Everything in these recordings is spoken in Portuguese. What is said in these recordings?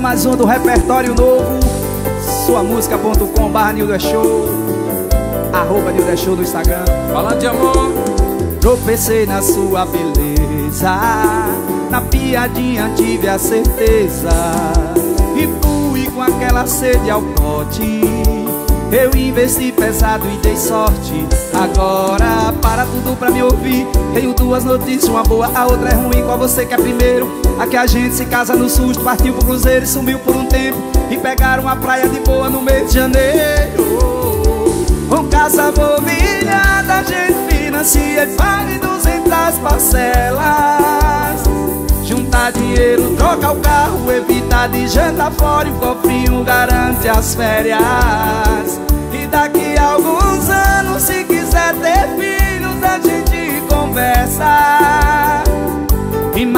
é mais um do repertório novo. Sua música.com barra Nildo é Show. Arroba Nildo é Show no Instagram. Falando de amor. Tropecei na sua beleza. Na piadinha tive a certeza. E fui com aquela sede ao pote. Eu investi pesado e dei sorte. Agora para tudo pra me ouvir Tenho duas notícias, uma boa, a outra é ruim. Qual você quer primeiro? A que a gente se casa no susto Partiu pro cruzeiro e sumiu por um tempo. E pegaram uma praia de boa no mês de janeiro. Com casa mobiliada a gente financia e paga em duzentas parcelas. Juntar dinheiro, trocar o carro, evitar de jantar fora E o cofrinho garante as férias. E daqui a alguns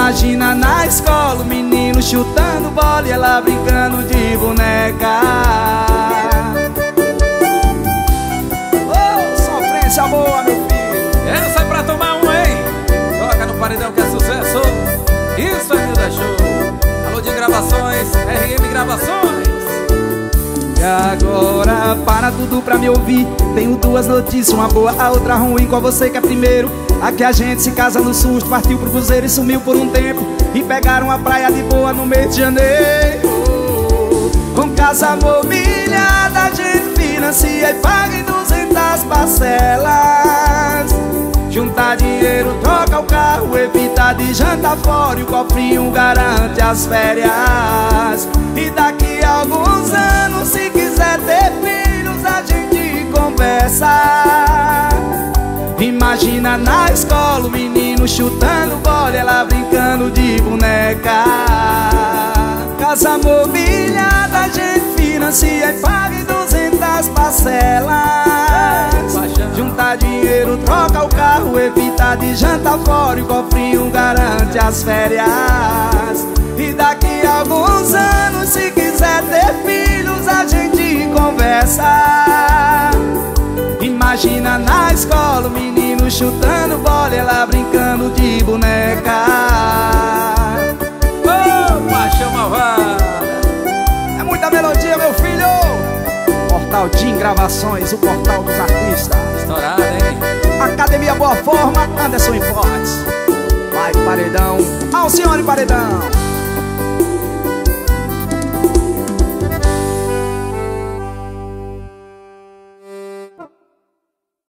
Imagina na escola o menino chutando bola e ela brincando de boneca. Oh, sofrência boa, meu filho. Essa é pra tomar um, hein? Toca no paredão que é sucesso. Isso é Nilda Show. Alô de gravações, RM Gravações. E agora, para tudo pra me ouvir. Tenho duas notícias, uma boa, a outra ruim. Qual você quer primeiro? A que a gente se casa no susto Partiu pro cruzeiro e sumiu por um tempo. E pegaram a praia de boa no mês de janeiro. Com casa mobiliada a gente financia e paga em duzentas parcelas. Juntar dinheiro, troca o carro, evita de jantar fora E o cofrinho garante as férias. E daqui Imagina na escola o menino chutando bola, ela brincando de boneca. Casa mobiliada a gente financia e paga em duzentas parcelas. Juntar dinheiro, troca o carro, evita de jantar fora E o cofrinho garante as férias. E daqui a alguns anos, se quiser ter filhos, a gente conversa. Imagina na escola o menino chutando bola, ela brincando de boneca Oh, paixão malvada É muita melodia, meu filho! Portal Jim Gravações, o portal dos artistas. Estourada, hein? Academia Boa Forma, Anderson Importes. Vai, Paredão. Alcione Paredão.